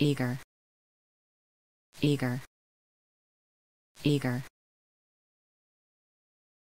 eager. Eager. Eager.